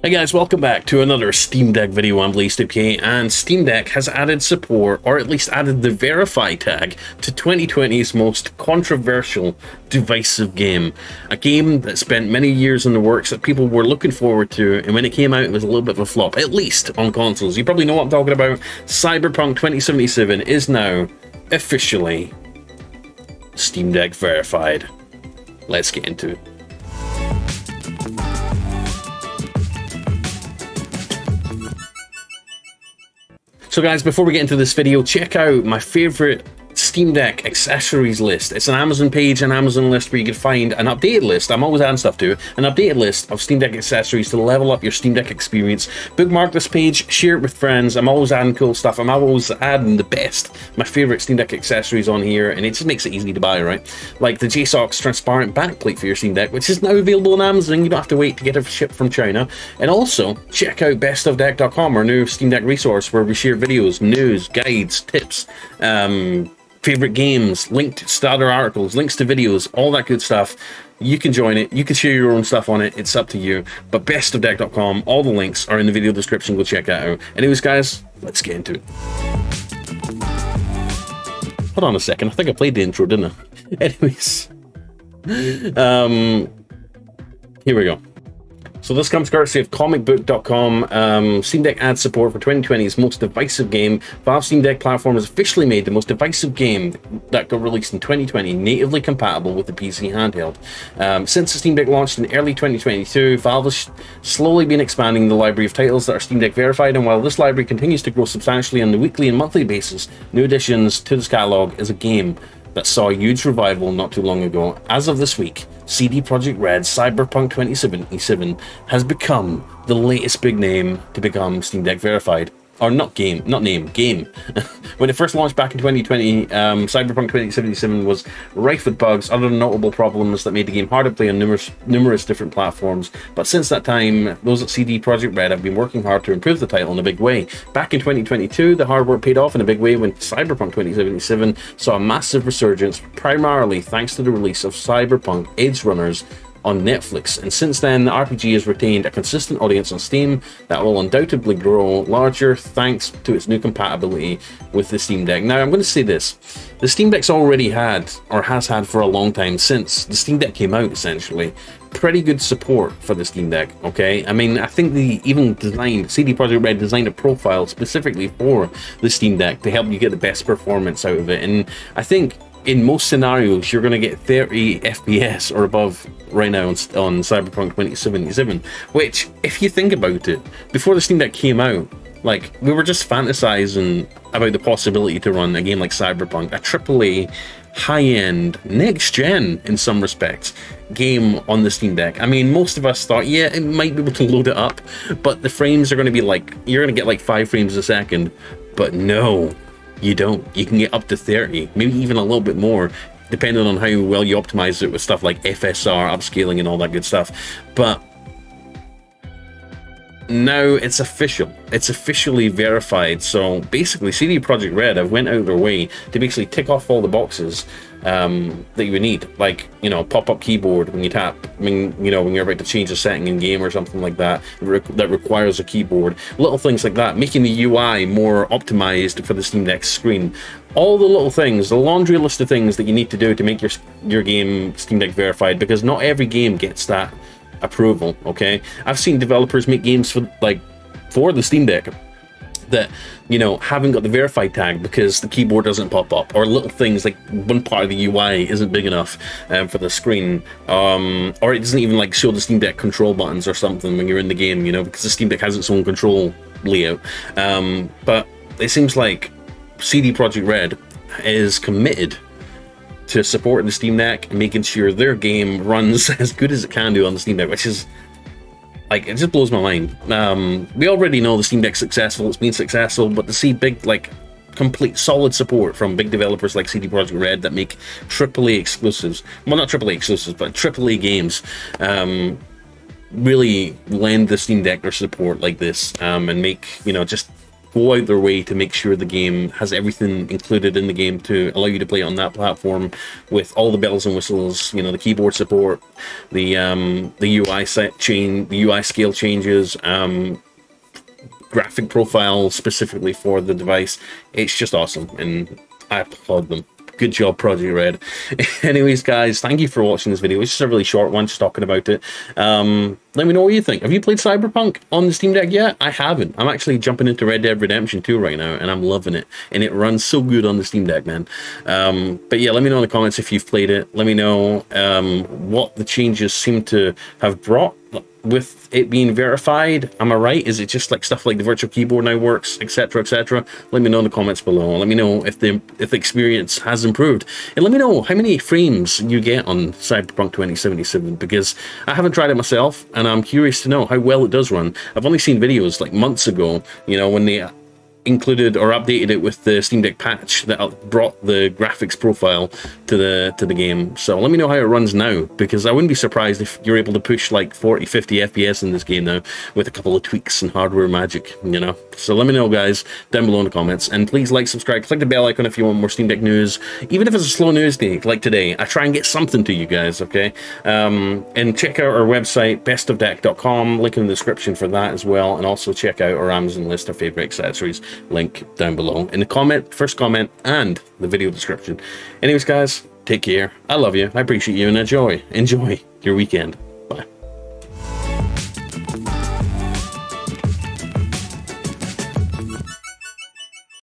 Hey guys, welcome back to another Steam Deck video. I'm Blaze2K, and Steam Deck has added support, or at least added the verify tag, to 2020's most controversial divisive game. A game that spent many years in the works that people were looking forward to, and when it came out, it was a little bit of a flop, at least on consoles. You probably know what I'm talking about. Cyberpunk 2077 is now officially Steam Deck verified. Let's get into it. So guys, before we get into this video, check out my favorite Steam Deck accessories list. It's an Amazon page, an Amazon list where you can find an updated list. I'm always adding stuff to it. an updated list of Steam Deck accessories to level up your Steam Deck experience. Bookmark this page, share it with friends. I'm always adding cool stuff. I'm always adding the best, my favorite Steam Deck accessories on here, and it just makes it easy to buy, right? Like the JSAUX transparent backplate for your Steam Deck, which is now available on Amazon. You don't have to wait to get it shipped from China. And also, check out bestofdeck.com, our new Steam Deck resource where we share videos, news, guides, tips, um, favorite games, linked other articles, links to videos, all that good stuff. You can join it. You can share your own stuff on it. It's up to you. But bestofdeck.com, all the links are in the video description. Go check that out. Anyways, guys, let's get into it. Hold on a second. I think I played the intro, didn't I? Anyways. Um, here we go. So this comes courtesy of comicbook.com. Um, Steam Deck adds support for 2020's most divisive game. Valve Steam Deck platform has officially made the most divisive game that got released in 2020 natively compatible with the PC handheld. Um, since the Steam Deck launched in early 2022, Valve has slowly been expanding the library of titles that are Steam Deck verified, and while this library continues to grow substantially on the weekly and monthly basis, new additions to this catalog is a game that saw a huge revival not too long ago. As of this week, CD Projekt Red Cyberpunk 2077 has become the latest big name to become Steam Deck verified or not game, not name, game. when it first launched back in 2020, um, Cyberpunk 2077 was rife with bugs, other notable problems that made the game hard to play on numerous, numerous different platforms. But since that time, those at CD Projekt Red have been working hard to improve the title in a big way. Back in 2022, the hard work paid off in a big way when Cyberpunk 2077 saw a massive resurgence, primarily thanks to the release of Cyberpunk Edgerunners on Netflix, and since then, the RPG has retained a consistent audience on Steam that will undoubtedly grow larger thanks to its new compatibility with the Steam Deck. Now, I'm going to say this the Steam Deck's already had, or has had for a long time since the Steam Deck came out, essentially, pretty good support for the Steam Deck, okay? I mean, I think they even designed, CD Projekt Red designed a profile specifically for the Steam Deck to help you get the best performance out of it, and I think in most scenarios, you're going to get 30 FPS or above right now on, on Cyberpunk 2077. Which, if you think about it, before the Steam Deck came out, like we were just fantasizing about the possibility to run a game like Cyberpunk, a AAA, high-end, next-gen in some respects game on the Steam Deck. I mean, most of us thought, yeah, it might be able to load it up, but the frames are going to be like you're going to get like five frames a second. But no, you don't. You can get up to 30, maybe even a little bit more, depending on how well you optimize it with stuff like FSR, upscaling, and all that good stuff. But now it's official. It's officially verified. So basically, CD Projekt Red have went out of their way to basically tick off all the boxes um, that you would need, like you know, pop-up keyboard when you tap. I mean, you know, when you're about to change a setting in game or something like that that requires a keyboard. Little things like that, making the UI more optimized for the Steam Deck screen. All the little things, the laundry list of things that you need to do to make your your game Steam Deck verified, because not every game gets that approval. Okay, I've seen developers make games for like for the Steam Deck that you know haven't got the verified tag because the keyboard doesn't pop up or little things like one part of the UI isn't big enough um, for the screen. Um, or it doesn't even like show the Steam Deck control buttons or something when you're in the game you know because the Steam Deck has its own control layout. Um, but it seems like CD Projekt Red is committed to supporting the Steam Deck making sure their game runs as good as it can do on the Steam Deck which is like it just blows my mind. Um, we already know the Steam Deck's successful; it's been successful, but to see big like complete solid support from big developers like CD Projekt Red that make AAA exclusives, well not AAA exclusives, but AAA games, um, really lend the Steam Deck their support like this um, and make you know just go out their way to make sure the game has everything included in the game to allow you to play on that platform with all the bells and whistles. You know, the keyboard support, the um, the UI set chain, the UI scale changes. Um, graphic profile specifically for the device it's just awesome and i applaud them good job Projekt Red. Anyways guys thank you for watching this video. It's just a really short one just talking about it. Um let me know what you think. Have you played cyberpunk on the steam deck yet? I haven't. I'm actually jumping into red dead redemption 2 right now and i'm loving it. And it runs so good on the steam deck man. Um but yeah let me know in the comments if you've played it. Let me know um what the changes seem to have brought with it being verified am i right? Is it just like stuff like the virtual keyboard now works etc etc let me know in the comments below. Let me know if the if the experience has improved. And let me know how many frames you get on cyberpunk 2077 because i haven't tried it myself and i'm curious to know how well it does run. I've only seen videos like months ago you know when they included or updated it with the Steam Deck patch that brought the graphics profile to the to the game. So let me know how it runs now because I wouldn't be surprised if you're able to push like 40, 50 FPS in this game now with a couple of tweaks and hardware magic, you know. So let me know guys down below in the comments and please like, subscribe, click the bell icon if you want more Steam Deck news. Even if it's a slow news day like today, I try and get something to you guys, okay? Um, and check out our website bestofdeck.com, link in the description for that as well, and also check out our Amazon list of favorite accessories link down below in the comment, first comment, and the video description. Anyways, guys, take care. I love you. I appreciate you and enjoy. Enjoy your weekend.